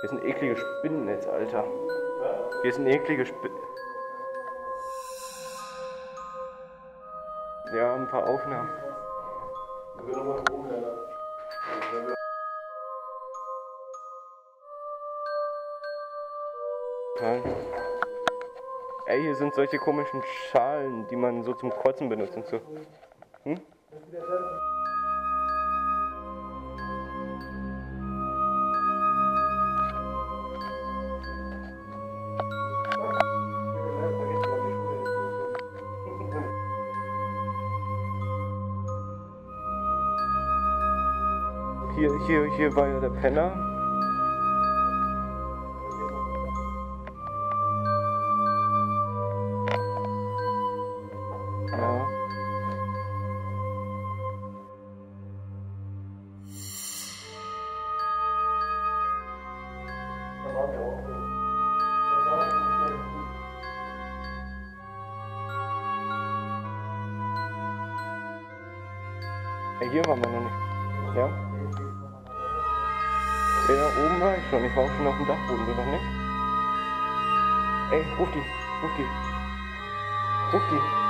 Hier sind eklige Spinnennetz, Alter. Hier sind eklige Spinnen. Ja, ein paar Aufnahmen. Ey, hier sind solche komischen Schalen, die man so zum Kotzen benutzt und so. Hm? Hier, hier, hier war ja der Penner. 기억하면은 돼요? 내가 오만 전에 가고나 혼자 모르겠네. 에, 뽑기, 뽑기, 뽑기.